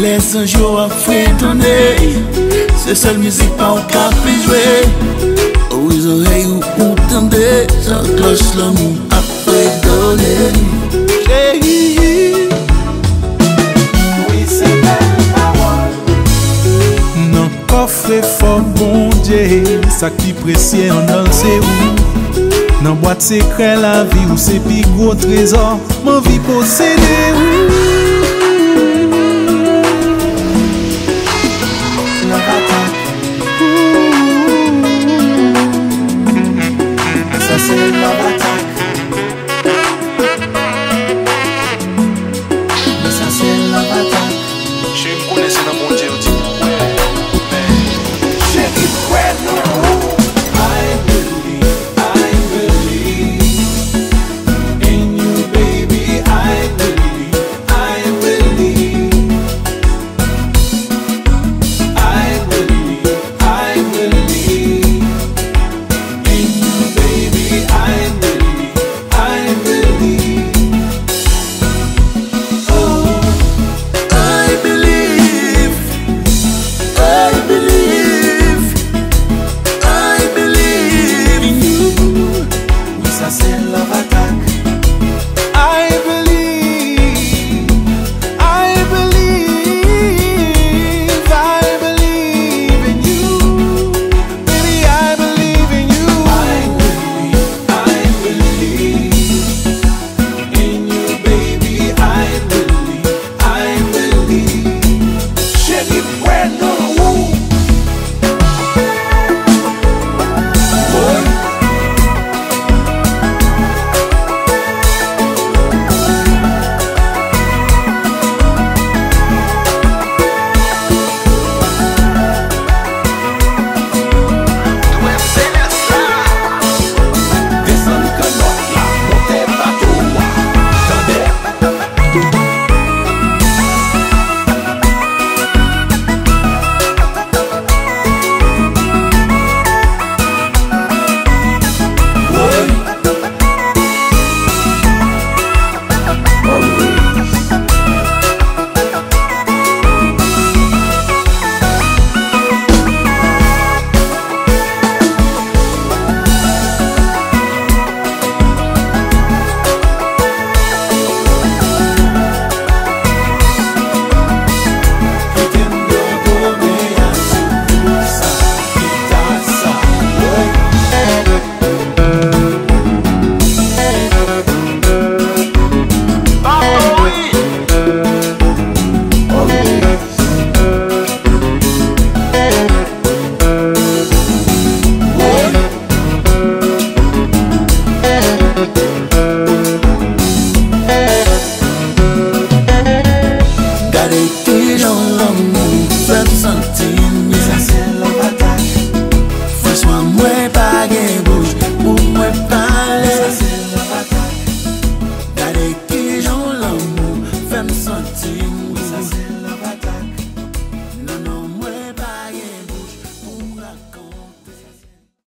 Laisse un jour après donner C'est seule musique par au café joué. Où les oreilles ont tendu, ça coche l'amour après donner. Chérie Oui c'est bien pour moi. Un coffre et fonds bon Dieu, ça qui précie en danser où? Nan boate sekre la vi ou se pi gro trezor Man vi posede ou Love attack Ça c'est love attack Ça c'est Che m 我